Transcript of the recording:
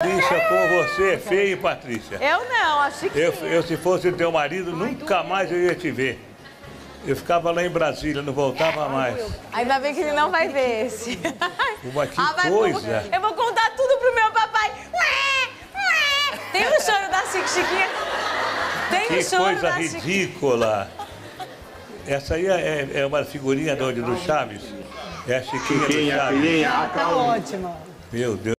Patrícia, com você é feio, Patrícia. Eu não, acho que Eu, eu, se fosse teu marido, nunca mais eu ia te ver. Eu ficava lá em Brasília, não voltava é, mais. Ainda bem que ele não vai ver esse. Uma que Ah, coisa. Eu vou contar tudo pro meu papai. Tem o choro da Chique Chiquinha. Tem o Que choro coisa da ridícula. Essa aí é, é, é uma figurinha do, do Chaves. É a Chiquinha do Chaves. Tá ótima. Meu Deus.